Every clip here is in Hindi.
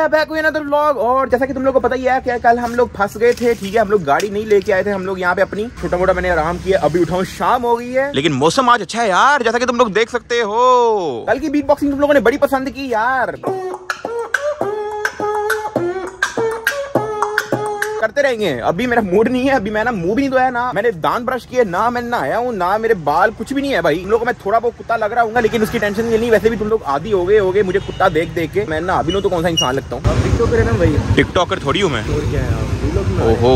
है बैक हुए ना तो व्लॉग और जैसा कि तुम लोग को पता ही है कि कल हम लोग फंस गए थे ठीक है? हम लोग गाड़ी नहीं लेके आए थे। हम लोग यहाँ पे अपनी छोटा मोटा मैंने आराम किया। अभी उठाऊ शाम हो गई है। लेकिन मौसम आज अच्छा है यार जैसा कि तुम लोग देख सकते हो। कल की बीट बॉक्सिंग तुम लोगों ने बड़ी पसंद की यार। करते रहेंगे। अभी मेरा मूड नहीं है अभी मैं ना मुँह भी नहीं धोया ना मैंने दांत ब्रश किए ना मैं नहाया हूँ ना मेरे बाल कुछ भी नहीं है भाई। तुम लोग मैं थोड़ा बहुत कुत्ता लग रहा हूँ लेकिन उसकी टेंशन नहीं वैसे भी तुम लोग आदि हो गए हो गए मुझे कुत्ता देख देख के। मैं ना अभी लो तो कौन सा इंसान लगता हूँ? टिकटॉकर है ना भाई। टिकटॉकर थोड़ी हूँ मैं। क्या है ओहो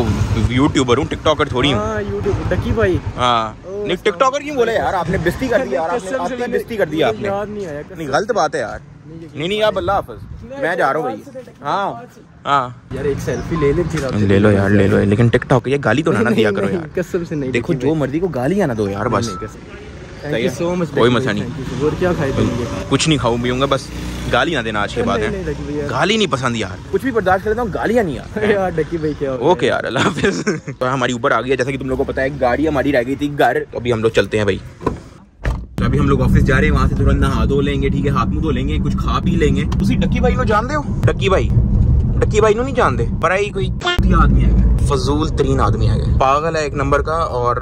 यूट्यूबर हूँ टिकटॉकर थोड़ी हूँ। हाँ डकी भाई। हाँ। नहीं टिकटॉकर क्यों बोले यार? आपने बेस्ती कर दिया यार आपने बेस्ती कर दिया आपने। नहीं नहीं गलत बात है यार। नहीं नहीं आप अल्लाह हाफिज। मैं जा रहा हूँ भाई। हाँ। हाँ। यार एक सेल्फी ले ले ले लो यार ले लो लेकिन टिकटॉक ये गाली तो ना ना दिया करो यार। कसम से नहीं देखो जो मर्ज़ी को गाली आना दो यार बस। सो मच कोई मसला नहीं। और क्या खाए कुछ नहीं खाऊं पीऊँगा बस। गाली ना देना आज के बाद है। गाली नहीं पसंद यार। कुछ भी बर्दाश्त कर लेता हूँ गालियाँ नहीं यार। यार डकी भाई क्या ओके यार अल्लाह हाफिज। तो हमारी ऊपर आ गया जैसा कि तुम लोगों को पता है गाड़ी हमारी रह गई थी घर। तो अभी हम लोग चलते हैं भाई। तो अभी हम लोग ऑफ़िस जा रहे हैं वहाँ से तुरंत नहा धो लेंगे ठीक है हाथ मुँह धो लेंगे कुछ खा पी लेंगे। ਤੁਸੀਂ डक्की भाई नो जानते हो। डक्की भाई। डक्की भाई नहीं जानते पर आई कोई आदमी है। फजूल तरीन आदमी है। पागल है एक नंबर का और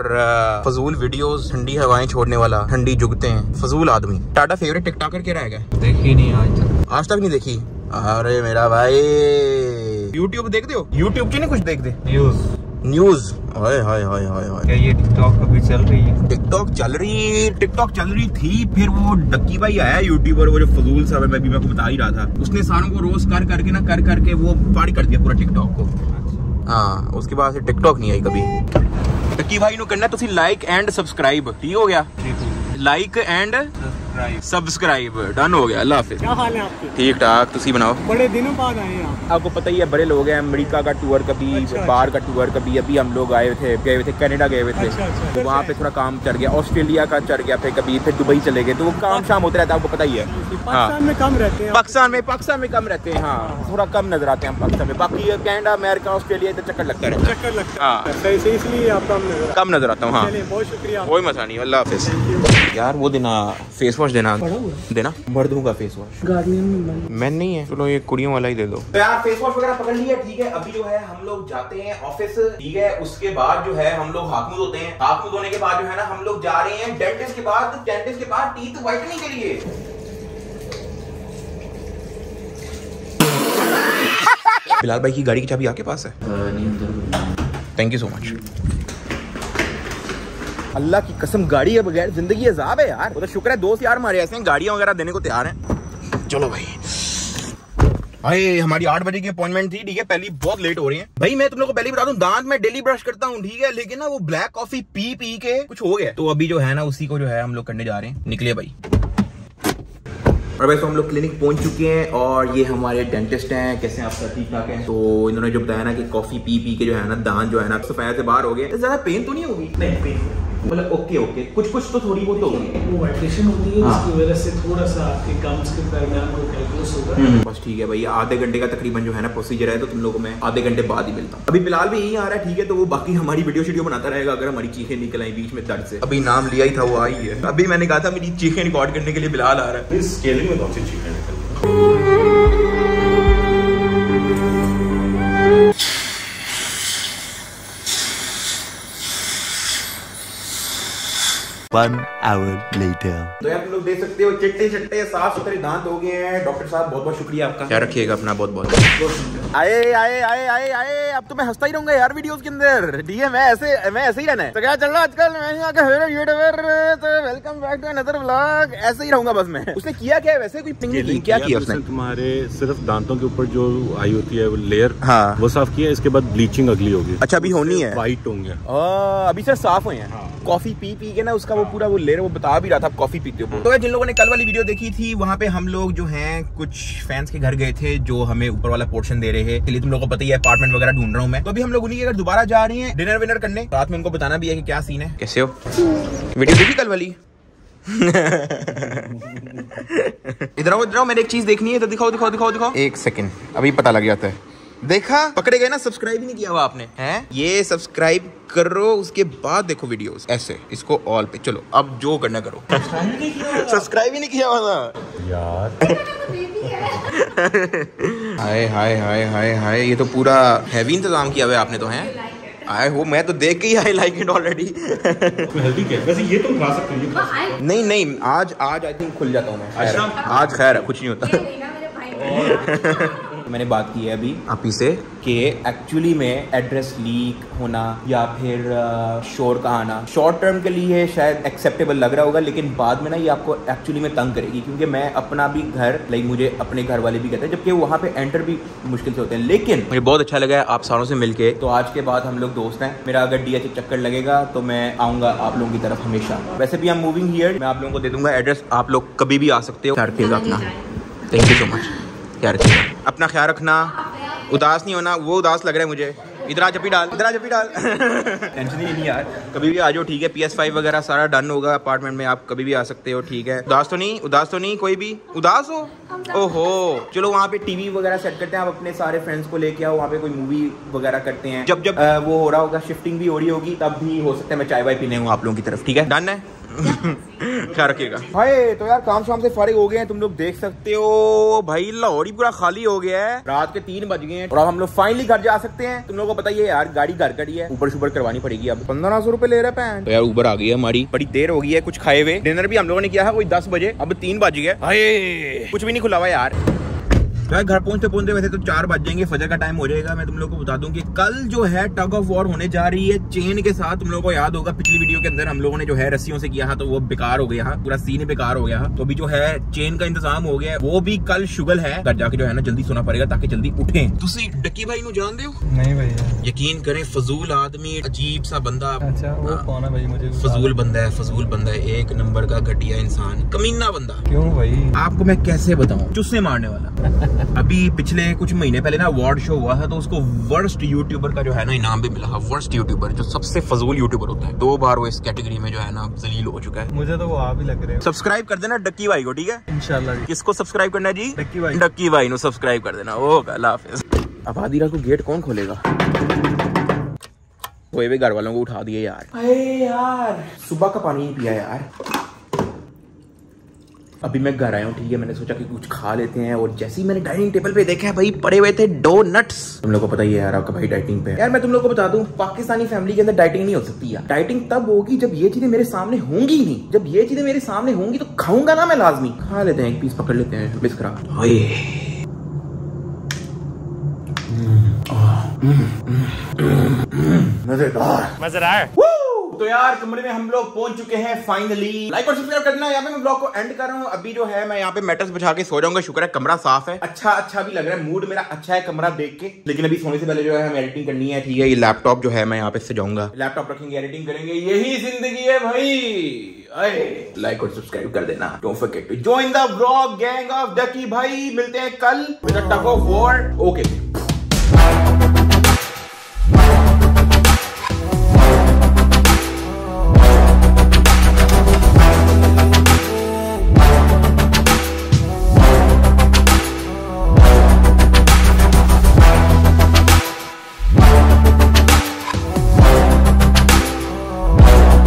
फजूल वीडियोस ठंडी हवाएँ छोड़ने वाला ठंडी जुगते हैं। फजूल आदमी। टाटा फेवरेट टिकटॉकर क्या रहेगा? देखी नहीं आज तक। आज तक नहीं देखी? अरे मेरा भाई। यूट्यूब देखते हो? यूट्यूब क्यों नहीं कुछ देखते? News news. Hi hi hi hi hi. क्या ये टिकटॉक अभी चल रही है? टिकटॉक चल रही है टिकटॉक चल रही थी फिर वो डक्की भाई आया यूट्यूबर वो जो फजूल साहब मैं भी मैं बता ही रहा था। उसने सारों को रोज कर करके ना कर करके वो पार कर दिया पूरा टिकटॉक को। अच्छा। हाँ उसके बाद से टिकटॉक नहीं आई कभी। डक्की भाई नु करना तुम लाइक एंड सब्सक्राइब ठीक हो गया? लाइक एंड सब्सक्राइब डन हो गया अल्लाह हाफिज। क्या हाल है आपके? ठीक ठाक तुसी बनाओ। बड़े दिनों बाद आए हैं आपको पता ही है बड़े लोग हैं अमेरिका का टूर कभी अच्छा, बाहर का टूर कभी अभी हम लोग आए थे गए हुए थे कनाडा गए हुए थे। अच्छा, अच्छा। तो वहाँ पे थोड़ा काम चढ़ गया ऑस्ट्रेलिया का चढ़ गया फिर कभी फिर दुबई चले गए तो वो काम शाम होते रहता है आपको पता ही है। पाकिस्तान में कम रहते हैं। पाकिस्तान में पाकिस्तान में कम रहते हैं हाँ। थोड़ा कम नज़र आते हैं पाकिस्तान में। बाकी कनाडा अमेरिका ऑस्ट्रेलिया तो चक्कर लगता रहता चक्कर लगता हाँ। है। इसलिए आप कम नज़र है। आता हूँ हाँ। बहुत शुक्रिया। कोई मसला नहीं अल्लाह हाफिज। यार वो दिन फेस वॉश देना। देना। मर्दों का फेस वॉश गार्डियन मैन नहीं है। चलो ये कुड़ियों वाला ही दे दो। तो यार फेस वॉश वगैरह पकड़ लिया ठीक है? अभी जो है हम लोग जाते हैं ऑफ़िस ठीक है? उसके बाद जो है हम लोग हाथ मुँह धोते हैं। हाथ मुँह धोने के बाद जो है ना हम लोग जा रहे हैं डेंटिस्ट के बाद। डेंटिस्ट के बाद टीथ व्हाइटनिंग के लिए। बिलाल भाई की गाड़ी की चाबी आपके पास है। थैंक यू सो मच अल्लाह की कसम, गाड़ी है बगैर, ज़िंदगी अजाब है यार। वो तो शुक्र है, दोस्त यार हमारे ऐसे गाड़ियाँ वगैरह देने को तैयार हैं। चलो भाई। अरे हमारी आठ बजे की अपॉइंटमेंट थी, ठीक है? पहली बहुत लेट हो रही है। भाई, मैं तुम लोग को पहले बता दूँ, दांत मैं डेली ब्रश करता हूँ, ठीक है? लेकिन ना, वो ब्लैक कॉफ़ी पी पी के कुछ हो गया। तो अभी जो है ना, उसी को जो है हम लोग करने जा रहे हैं। निकले भाई। और वैसे हम लोग क्लिनिक पहुँच चुके हैं और ये हमारे डेंटिस्ट हैं। कैसे हैं आप सब? ठीक ठाक हैं? तो इन्होंने जो बताया ना कि कॉफ़ी पी पी के जो है ना, दांत जो है ना सफ़ेद से बाहर हो गए। तो ज़्यादा पेन तो नहीं होगी? नहीं पेन मतलब ओके ओके कुछ कुछ तो थोड़ी बहुत होगी। वो वाइब्रेशन होती है हाँ। इसकी वजह से थोड़ा सा आपके गम्स के दरमियान कोई कैलकुलस होगा। बस ठीक है भाई आधे घंटे का तकरीबन जो है ना प्रोसीजर है तो तुम लोगों में आधे घंटे बाद ही मिलता। हूँ। अभी फ़िलहाल भी यही आ रहा है ठीक है तो वो बाकी हमारी वीडियो शीडियो बनाता रहेगा अगर हमारी चीखें निकल आई बीच में दर्द से। अभी नाम लिया ही था वो आई है अभी मैंने कहा था मेरी चीखें रिकॉर्ड करने के लिए बिलाल आ रहा है। इस स्केलिंग में कौन सी चीज़ें निकल One hour later. तो यार तुम लोग देख सकते हो चिट्टे चिट्टे साफ़ सुथरे दांत हो गए हैं। डॉक्टर साहब बहुत बहुत शुक्रिया आपका। क्या रखिएगा अपना बहुत बहुत। आए आए आए आए आए अब तो मैं हंसता ही रहूँगा यार वीडियोस के अंदर। ठीक है मैं ऐसे मैं ऐसे ही रहना है। तो क्या चल रहा है आजकल? मैं यहाँ का फेवरेट यूट्यूबर तो welcome back to another vlog ऐसे ही रहूँगा बस मैं। उसने किया क्या है वैसे? कोई पिंग की क्या किया उसने? तुम्हारे सिर्फ़ दांतों के ऊपर जो आई होती है लेयर हाँ। वो साफ़ किया इसके बाद ब्लीचिंग अगली होगी। अच्छा अभी होनी है। वाइट होंगे। अभी सर साफ़ हुए हैं। कॉफ़ी पी पी के ना उसका वो पूरा वो लेयर वो बता भी रहा था कॉफ़ी पीते हो। तो जिन लोगों ने कल वाली वीडियो देखी थी वहाँ पे हम लोग जो हैं कुछ फैंस के घर गए थे जो हमें ऊपर वाला पोर्शन दे रहे हैं। चलिए तुम लोगों को पता ही है अपार्टमेंट वगैरह ढूंढ रहा हूँ मैं। तो अभी हम लोग उन्हीं के घर दोबारा जा रहे हैं डिनर विनर करने। रात में उनको बताना भी है कि क्या सीन है। कैसे हो? वीडियो देखी कल वाली? इधर आओ इधर आओ मैंने एक चीज़ देखनी है तो दिखाओ दिखाओ दिखाओ दिखाओ। एक सेकंड अभी पता लग जाता है। देखा? पकड़े गए ना सब्सक्राइब ही नहीं किया हुआ आपने। हैं? ये सब्सक्राइब करो उसके बाद देखो वीडियोस ऐसे इसको ऑल पे। चलो अब जो करना करो। सब्सक्राइब ही नहीं किया हुआ यार। हाय हाय हाय हाय हाय ये तो पूरा हैवी इंतज़ाम किया हुआ आपने तो है? आए हो मैं तो देख के ही आई लाइक इट ऑलरेडी वैसे ये तुम खा सकते हो नहीं नहीं आज आज आई थिंक खुल जाता हूँ मैं। अच्छा। आज खैर है कुछ नहीं होता। मैंने बात की है अभी आप ही से कि एक्चुअली में एड्रेस लीक होना या फिर शोर का आना शॉर्ट टर्म के लिए शायद एक्सेप्टेबल लग रहा होगा लेकिन बाद में ना ये आपको एक्चुअली में तंग करेगी क्योंकि मैं अपना भी घर लाइक मुझे अपने घर वाले भी कहते हैं जबकि वहाँ पे एंटर भी मुश्किल से होते हैं लेकिन मुझे बहुत अच्छा लगा है आप सारों से मिलके। तो आज के बाद हम लोग दोस्त हैं। मेरा अगर डी चक्कर लगेगा तो मैं आऊँगा आप लोगों की तरफ़ हमेशा। वैसे भी हम मूविंग हियर मैं आप लोगों को दे दूँगा एड्रेस आप लोग कभी भी आ सकते हो। अपना थैंक यू सो मच ख्याल रखिएगा अपना ख्याल रखना। उदास नहीं होना वो उदास लग रहा है मुझे। इधर आ जपी डाल इधर आ जपी डाल। टेंशन ही नहीं यार। कभी भी आ जाओ ठीक है पी एस फाइव वगैरह सारा डन होगा अपार्टमेंट में आप कभी भी आ सकते हो ठीक है। उदास तो नहीं उदास तो नहीं कोई भी। उदास हो? ओहो। चलो वहाँ पे टीवी वगैरह सेट करते हैं आप अपने सारे फ्रेंड्स को लेके आओ वहाँ पे कोई मूवी वगैरह करते हैं। जब जब अ, वो हो रहा होगा शिफ्टिंग भी हो रही होगी तब भी हो सकता है मैं चाय वाय पीने हूँ आप लोगों की तरफ़ ठीक है? डन है? क्या रखिएगा? भाई तो यार काम शाम से फारिग हो गए हैं तुम लोग देख सकते हो। भाई लाहौर ही पूरा खाली हो गया है। रात के तीन बज गए हैं और अब हम लोग फाइनली घर जा सकते हैं। तुम लोगों को बताइए यार गाड़ी घर खड़ी है ऊपर सुपर करवानी पड़ेगी अब। पंद्रह सौ रुपए ले रहे हैं तो यार ऊबर आ गई है हमारी। बड़ी देर हो गई है कुछ खाए हुए। डिनर भी हम लोगों ने किया है कोई दस बजे। अब तीन बज गए। कुछ भी नहीं खुला हुआ यार। यार घर पहुँचते पहुँचते वैसे तो चार बज जाएँगे फजर का टाइम हो जाएगा। मैं तुम लोग को बता दूँ कि कल जो है टग ऑफ़ वॉर होने जा रही है चेन के साथ। तुम लोगों को याद होगा पिछली वीडियो के अंदर हम लोगों ने जो है रस्सियों से किया था तो वो बेकार हो गया। पूरा सीन ही बेकार हो गया। तो अभी जो है चेन का इंतज़ाम हो गया वो भी कल शुगल है। घर जाके जो है ना जल्दी सोना पड़ेगा ताकि जल्दी उठे। डक्की भाई नु जान नहीं भैया यकीन करें फजूल आदमी अजीब सा बंदा। अच्छा वो कौन है भाई मुझे फजूल बंदा है फजूल बंदा है। एक नंबर का घटिया इंसान कमीना बंदा। क्यों भाई? आपको मैं कैसे बताऊँ? चुस्से मारने वाला। अभी पिछले कुछ महीने पहले ना अवार्ड शो हुआ था तो उसको वर्स्ट यूट्यूबर का जो है ना इनाम भी मिला था वर्स्ट यूट्यूबर जो सबसे फजूल यूट्यूबर होता है। दो बार वो इस कैटेगरी में जो है ना जलील हो चुका है। मुझे तो वो आप ही लग रहे हो। सब्सक्राइब कर देना डक्की भाई को ठीक है? इंशाल्लाह जी। किसको सब्सक्राइब करना जी? डक्की भाई। डक्की भाई नो सब्सक्राइब कर देना। ओ अल्लाह हाफिज। अब आधी को गेट कौन खोलेगा? वो भी घर वालों को उठा दिए यार। अरे यार। सुबह का पानी नहीं पिया यार। अभी मैं घर आया हूँ, ठीक है? मैंने सोचा कि कुछ खा लेते हैं और जैसे ही मैंने डाइनिंग टेबल पे देखा है भाई, पड़े हुए थे डो नट्स तुम लोग को पता ही है यार, आपका भाई डाइटिंग पे यार, मैं तुम लोग को बता दूँ, पाकिस्तानी फैमिली के अंदर डाइटिंग नहीं हो सकती यार। डाइटिंग तब होगी जब ये चीज़ें मेरे सामने होंगी ही नहीं। जब ये चीज़ें मेरे सामने होंगी तो खाऊँगा ना मैं लाजमी। खा लेते हैं, एक पीस पकड़ लेते हैं, बिस्करा। ओए मज़ेदार। मज़ेदार। तो यार, कमरे में हम लोग पहुँच चुके हैं फाइनली लाइक और सब्सक्राइब कर देना यहाँ पे मैं ब्लॉग को एंड कर रहा हूँ। अभी जो है, मैं यहाँ पे मैटर्स बिछा के सो जाऊँगा। शुक्र है, कमरा साफ़ है। अच्छा अच्छा भी लग रहा है। मूड मेरा अच्छा है कमरा देख के। लेकिन अभी सोने से पहले जो है, हमें एडिटिंग करनी है। ठीक है, ये लैपटॉप जो है, मैं यहाँ पे सजाऊँगा लैपटॉप रखेंगे एडिटिंग करेंगे। यही ज़िंदगी है भाई। लाइक और सब्सक्राइब कर देना। Don't forget to join the vlog gang of Ducky भाई। मिलते हैं कल with a tug of war okay